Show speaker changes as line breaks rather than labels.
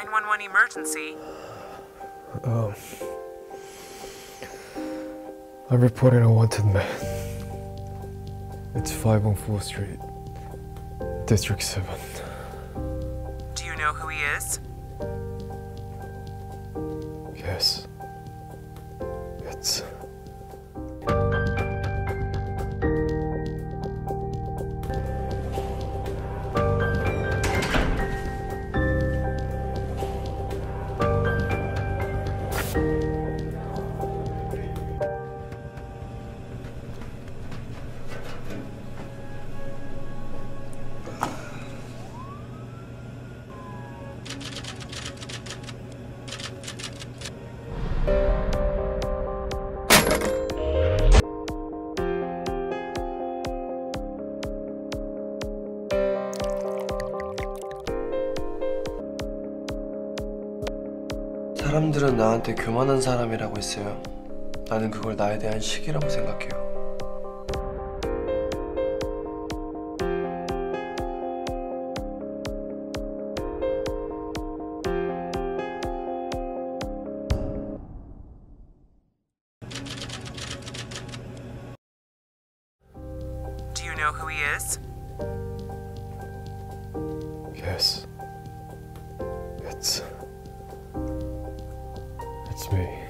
an emergency.
Um, I'm reporting a wanted man. It's 5 on 4th Street, District 7.
Do you know who he is?
Yes. It's.
사람들은 나한테 교만한 사람이라고 했어요. 나는 그걸 나에 대한 시기라고 생각해요.
Do you know who he is?
Yes. It's. That's me.